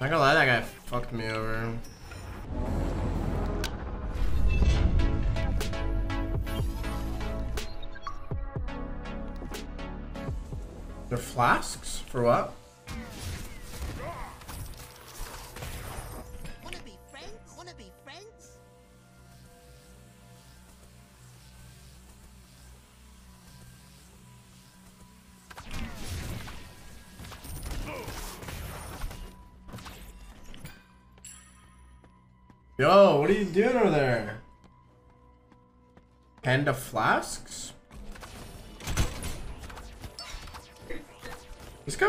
Not gonna lie, that guy fucked me over. They're flasks? For what? Doing over there? Panda flasks? This guy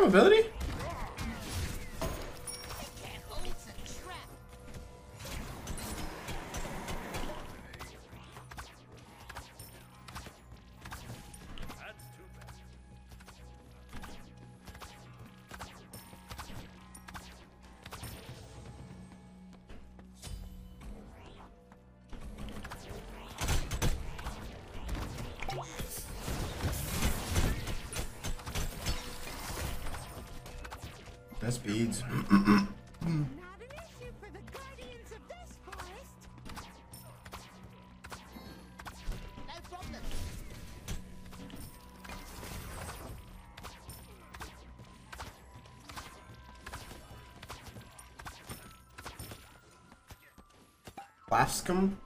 Flaskum?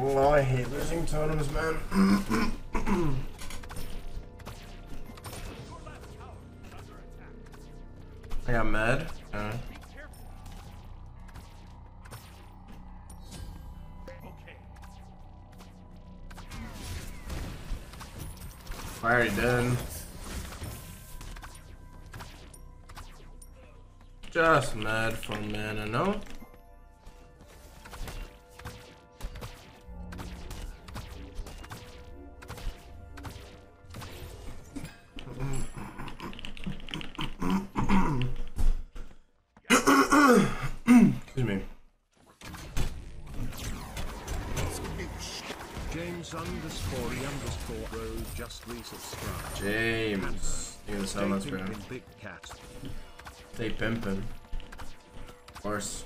Oh, I hate losing totems, man. I got mad. Uh, I already did. Just mad for mana, no? Stay pimpin'. Of course.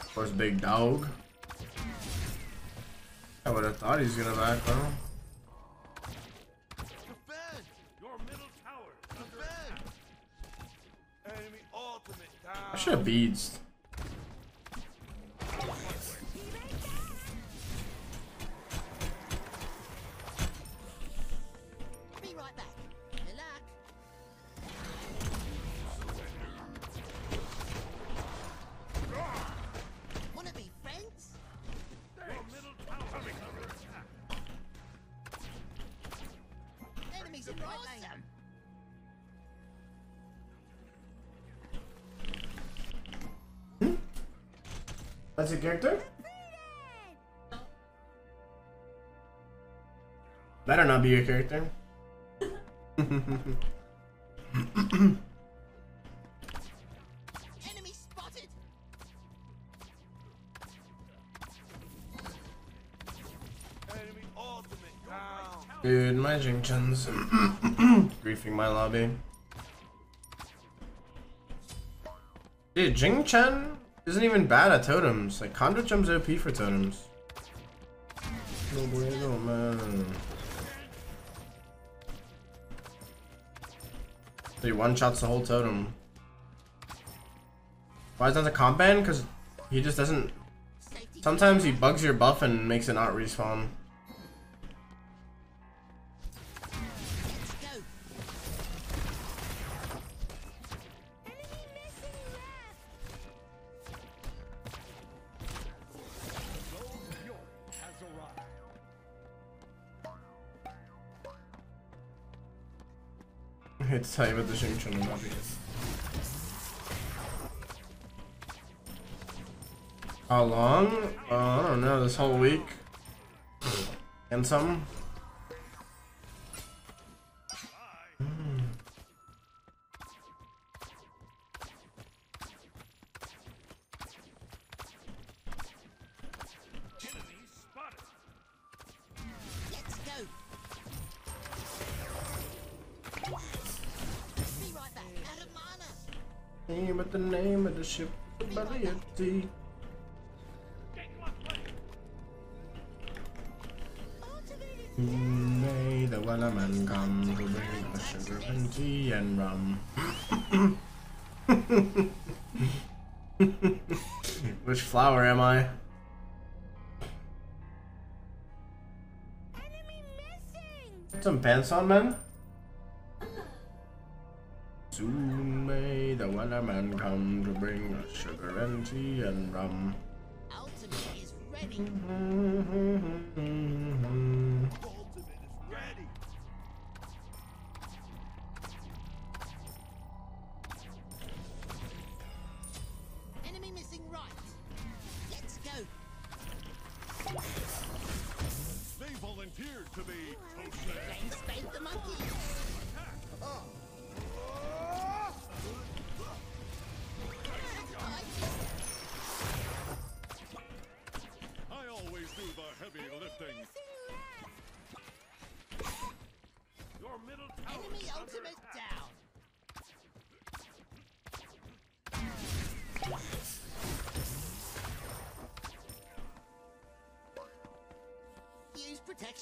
Of course, big dog. I would have thought he's gonna back. I should have beads. Be right back. That's a character? Better not be your character. Dude, my Jingchun's griefing my lobby. Dude, Jingchen isn't even bad at totems. Like, Kondo jumps OP for totems. No bueno, man. He one-shots the whole totem. Why is that a comp ban? Because he just doesn't... Sometimes he bugs your buff and makes it not respawn. How long? I don't know, this whole week. And some. Name at the name of the ship, belly at sea. May the wellerman come to bring us sugar and tea and rum. Which flower am I? Put some pants on, man. The wellerman come to bring us sugar and tea and rum. Ultimate is ready. Ultimate is ready. Enemy missing right. Let's go. They volunteered to be toasted. Game spade the monkey.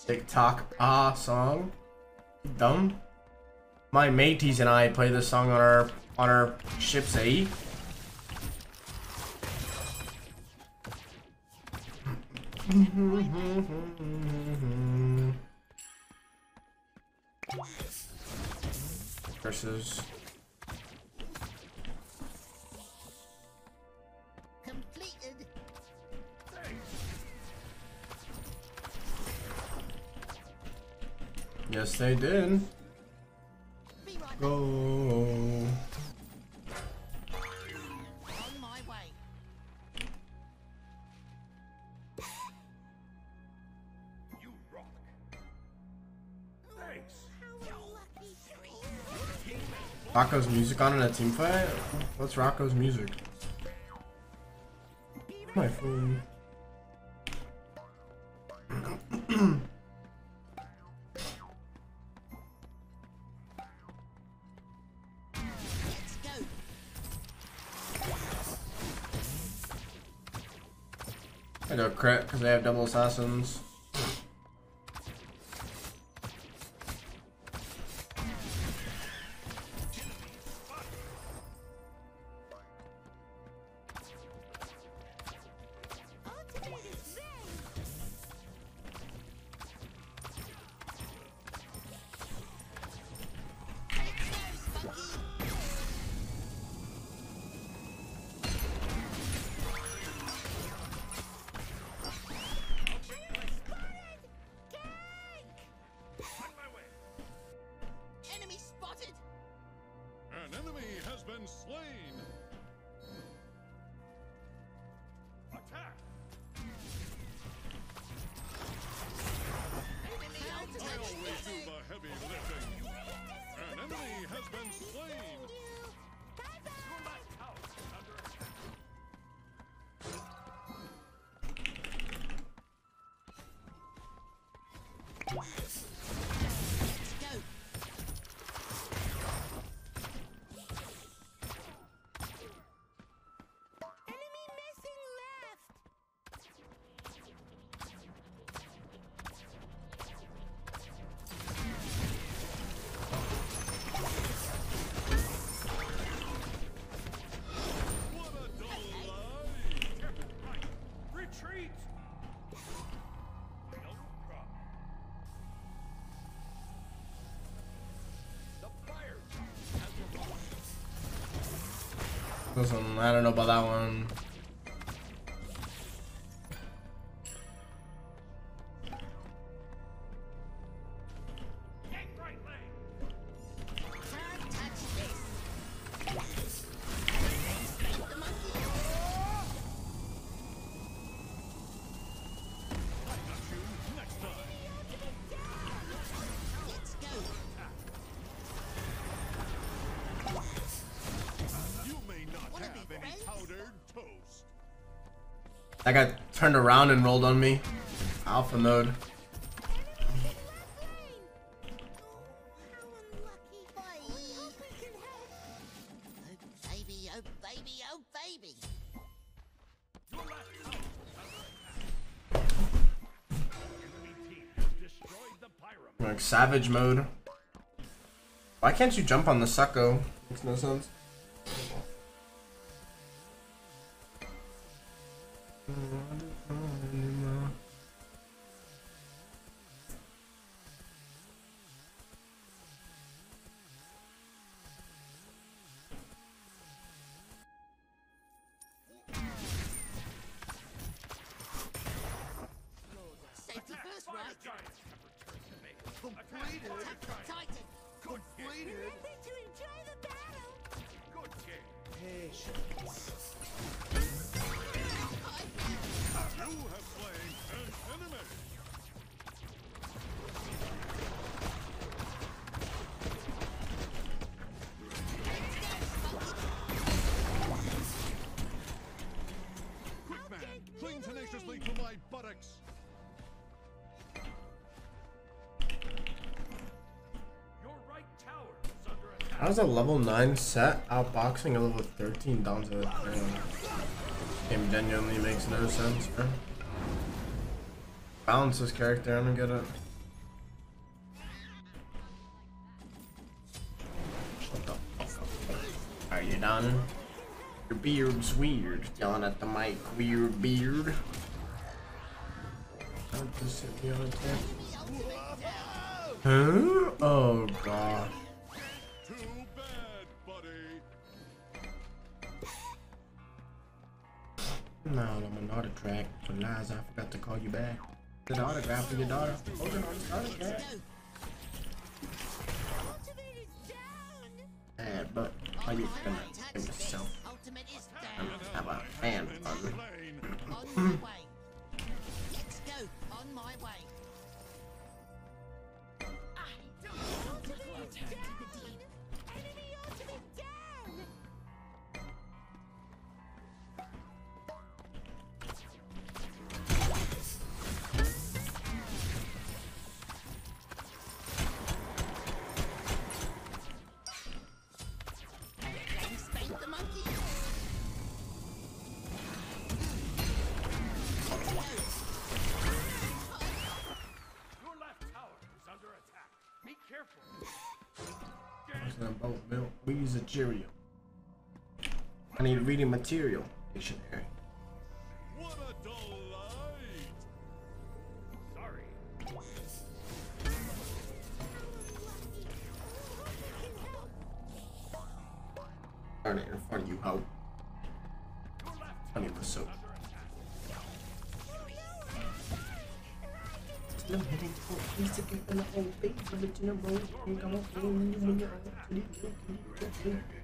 TikTok ah song. Dumb. My mateys and I play this song on our on our ships A. yes they did. Go. You rock. Thanks. Rocco's music on in a team fight? What's Rocco's music? My phone. They have double assassins. Has slain. Listen, I don't know about that one. That guy turned around and rolled on me. Alpha mode. Like savage mode. Why can't you jump on the sucko? Makes no sense. You have slain an enemy. How's a level 9 set outboxing a level 13 down to the ground? Game genuinely makes no sense, bro. Balance this character, I don't get it. Are you done? Your beard's weird. Yelling at the mic, weird beard. Huh? Oh gosh. No, I'm an autotrack. For lies, I forgot to call you back. Did the autograph for your daughter? Hold on, autograph. Bad, but how you gonna give yourself have a fan We use a Cheerio. I need reading material. Dictionary. What a delight! Sorry. Turn it in front of you, hoe. I need the soap. Heading for please get the whole a row. You come out to the An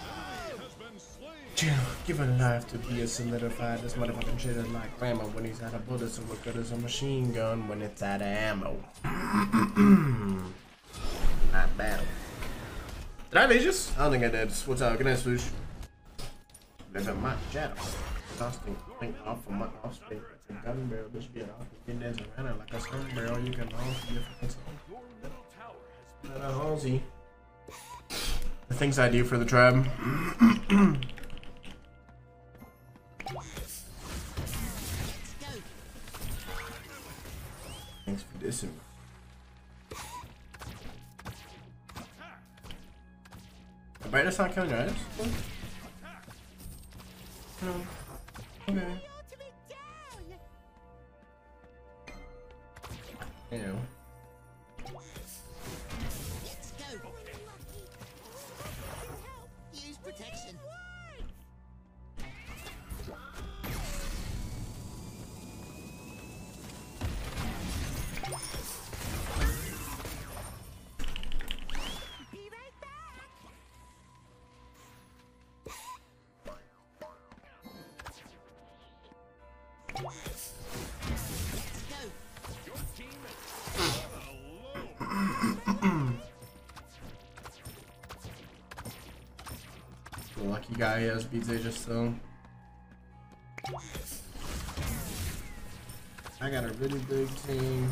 Given life to be a solidified. This motherfucking shit is like grandma when he's out of bullets. So what good is a machine gun when it's out of ammo? Not bad. Did I this? I don't think I did. What's up? Good night, Swoosh. Live in my shadow. Exhausting. Think off of my offspring. It's a gun barrel. Bitch, get off. Get this around like a stun barrel. You can your friends. Your has Not a Halsey. The things I do for the tribe. Brightness not killing your items? No. Okay. You. The lucky guy has beats Aegis still. I got a really big team.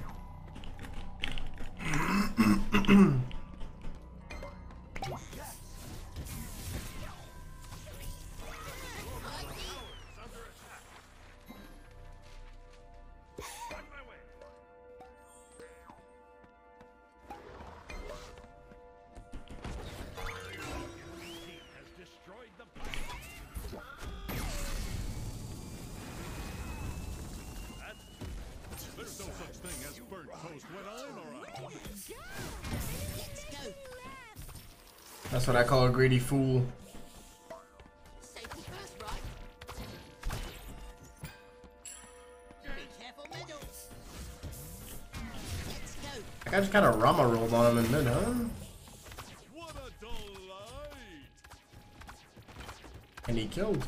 That's what I call a greedy fool. I just kind of Rama rolled on him in mid, huh? And he killed.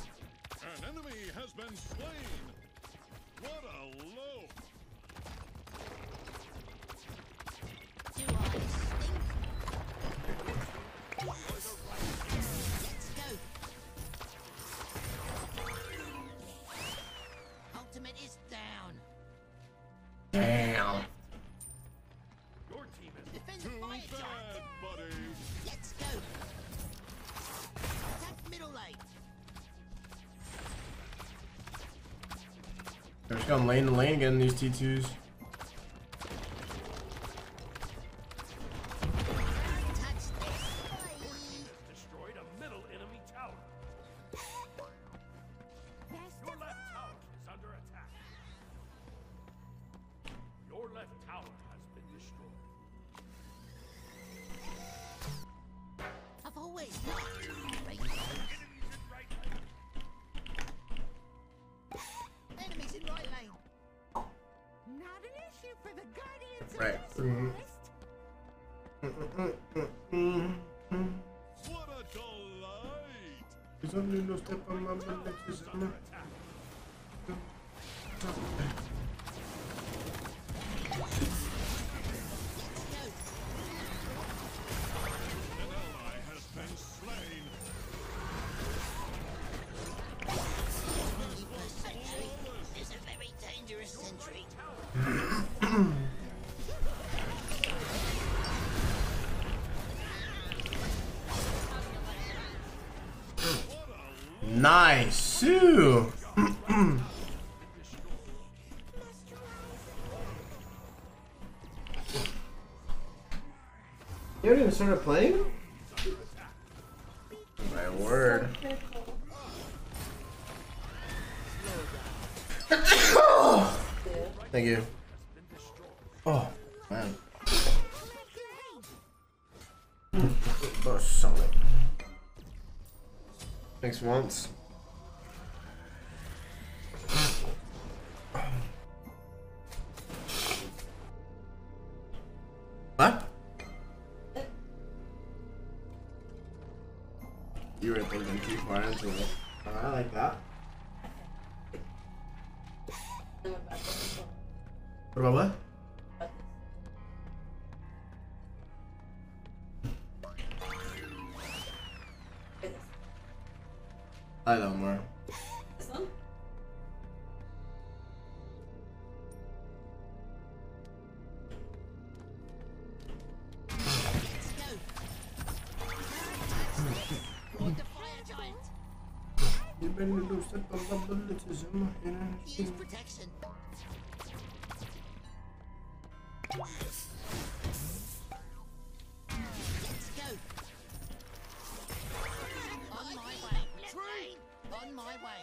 Just going lane to lane, getting these T2s. Nice. Sue. You even started playing? You were thinking too far into it. Oh, uh, I like that. What about what? Use protection. Let's go. On my way. Train. On my way.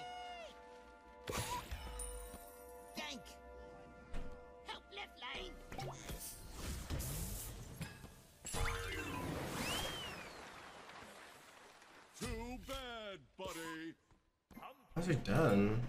Gank. Help left lane. Too bad, buddy. How's it done?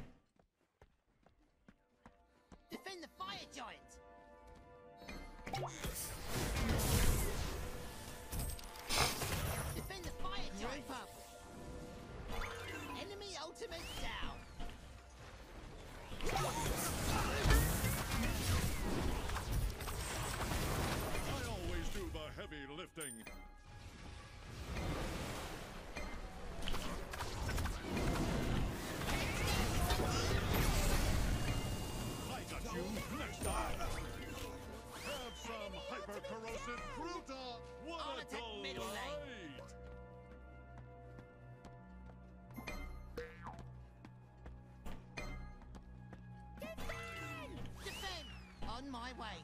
My way.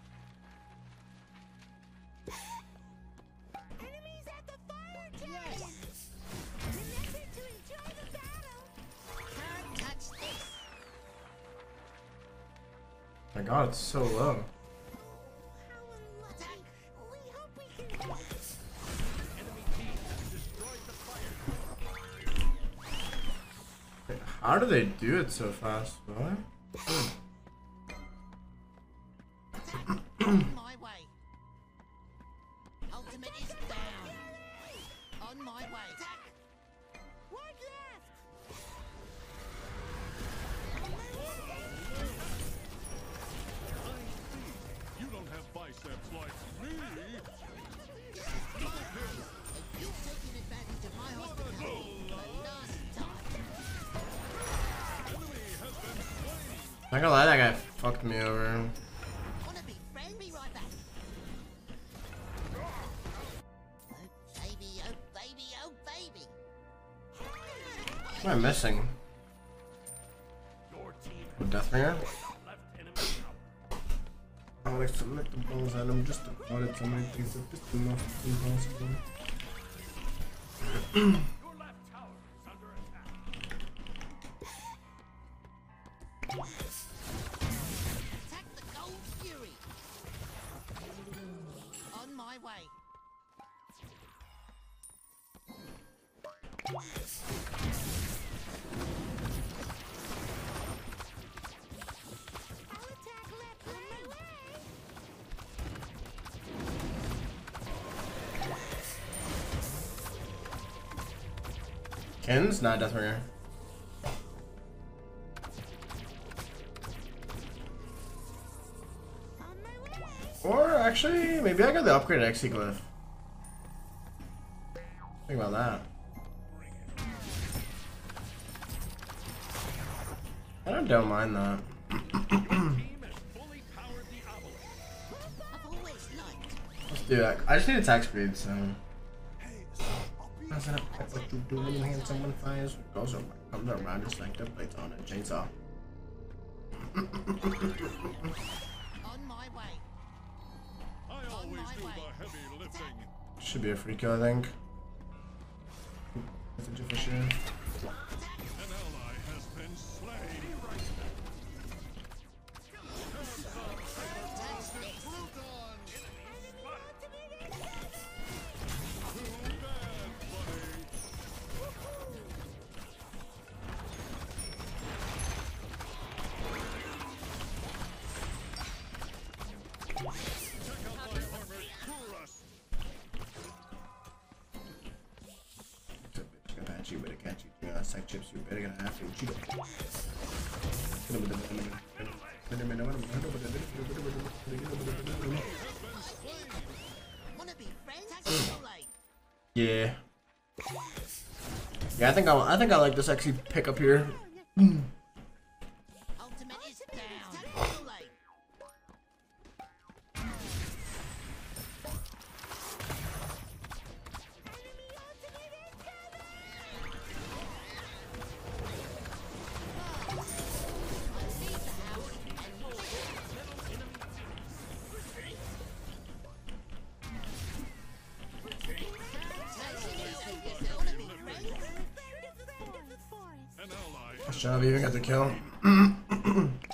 Enemies at the fire giant! Remember to enjoy the battle! Can't touch this. My god, it's so low. How unlucky! We hope we can... Enemy team has destroyed the fire. How do they do it so fast? What? Not gonna lie, that guy fucked me over. Oh, oh, oh. What am I missing? Oh, A Deathbringer? enemy tower. I like just it. Things. Kins? Not Deathbringer. Or actually, maybe I got the upgraded XC glyph. Think about that. I don't, don't mind that. Let's do that. I just need attack speed, so. Messing up like what you do when you hand someone fires. Goes around, comes around just like the plates on a chainsaw. On my way. I always do way. the heavy lifting. Should be a free kill, I think. Message for sure. Chips, you're better gonna have to cheat Wanna be friends? Ole. Yeah. Yeah, I think I, I think I like this actually pick up here. Ultimate Nice job, you even got the kill.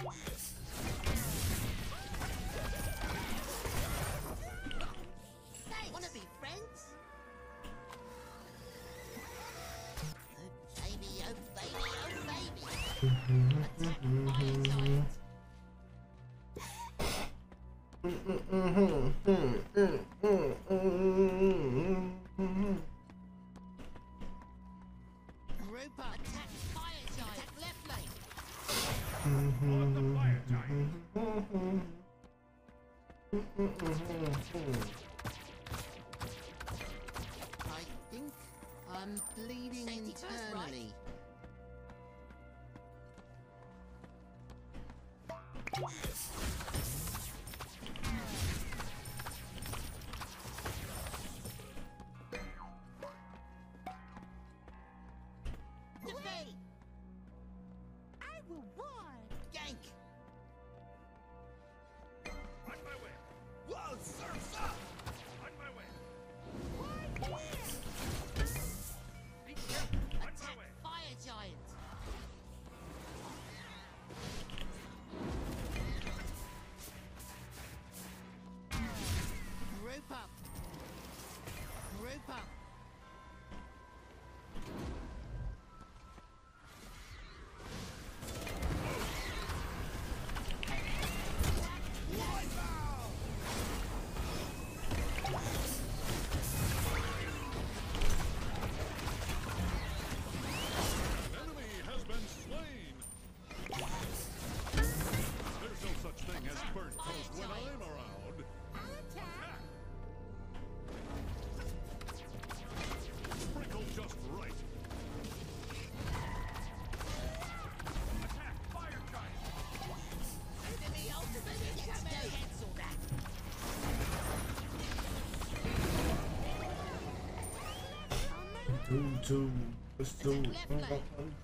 Two, plus two,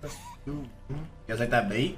plus two. You guys like that bait?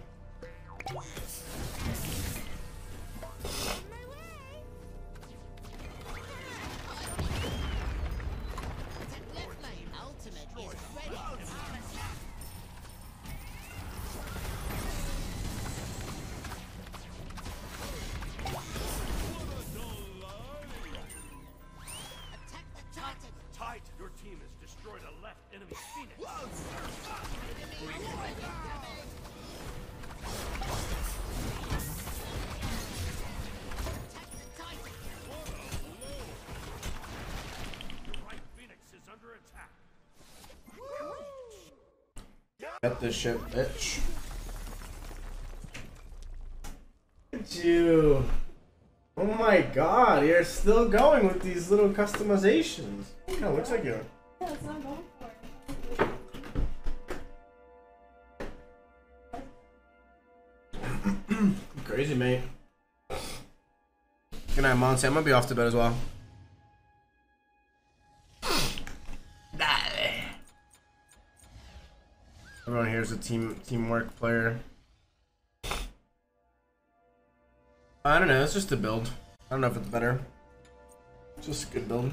Get this shit, bitch. Look at you. Oh my god, you're still going with these little customizations. Kinda looks like you. Yeah, that's what I'm going for. Crazy, mate. Good night, Monty. I'm gonna be off to bed as well. Is a team teamwork player. I don't know. It's just a build. I don't know if it's better. Just a good build.